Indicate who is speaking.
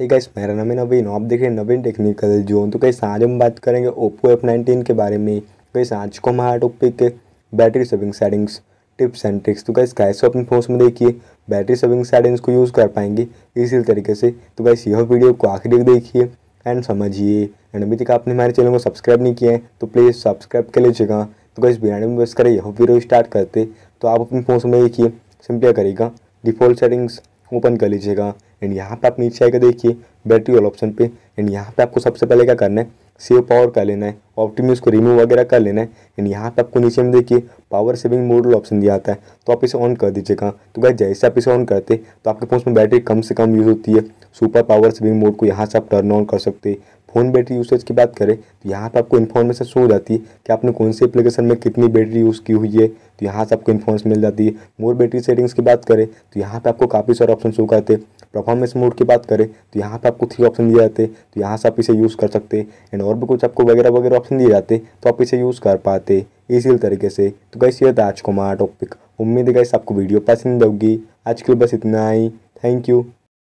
Speaker 1: Hey guys मेरा नाम है नवीन आप देख रहे हैं नवीन टेक्निकल जोन तो कैसे आज हम बात करेंगे ओप्पो एफ़ नाइनटीन के बारे में। कैसे आज को हमारा topic battery saving settings tips and tricks तो कैसे कैसे अपने फ़ोन में देखिए बैटरी सेविंग सेटिंग्स को यूज़ कर पाएँगे इसी तरीके से। तो कैसे यह वीडियो को आखिर देखिए एंड समझिए। एंड अभी तक आपने हमारे चैनल को सब्सक्राइब नहीं किया है तो प्लीज़ सब्सक्राइब कर लीजिएगा। तो कैसे बिना में बस करें यह वीडियो स्टार्ट करते। तो आप अपने फ़ोन में देखिए सिंपल करेगा डिफ़ॉल्ट सेटिंग्स ओपन कर लीजिएगा। एंड यहाँ पर आप नीचे आएगा, देखिए, बैटरी वाला ऑप्शन पे। एंड यहाँ पे आपको सबसे पहले क्या करना है? सेव पावर कर लेना है। ऑप्टिम्यूज को रिमूव वगैरह कर लेना है। एंड यहाँ पे आपको नीचे में देखिए पावर सेविंग मोड ऑप्शन दिया आता है। तो आप इसे ऑन कर दीजिएगा। तो भाई जैसे आप इसे ऑन करते तो आपके फ़ोन में बैटरी कम से कम यूज़ होती है। सुपर पावर सेविंग मोड को यहाँ से आप टर्न ऑन कर सकते। फ़ोन बैटरी यूसेज की बात करें तो यहाँ पर आपको इन्फॉर्मेशन शो हो जाती है कि आपने कौन से एप्लीकेशन में कितनी बैटरी यूज़ की हुई है तो यहाँ से आपको इन्फॉर्मेशन मिल जाती है। मोर बैटरी सेटिंग्स की बात करें तो यहाँ पे आपको काफ़ी सारे ऑप्शन शो करते हैं। परफॉर्मेंस मोड की बात करें तो यहाँ पर आपको थ्री ऑप्शन दिए जाते तो यहाँ से आप इसे यूज़ कर सकते हैं। एंड और भी कुछ आपको वगैरह वगैरह ऑप्शन दिए जाते तो आप इसे यूज़ कर पाते इसी तरीके से। तो कैसे ये था आज को हमारा टॉपिक उम्मीद है कैसे आपको वीडियो पसंद होगी। आज के लिए बस इतना ही। Thank you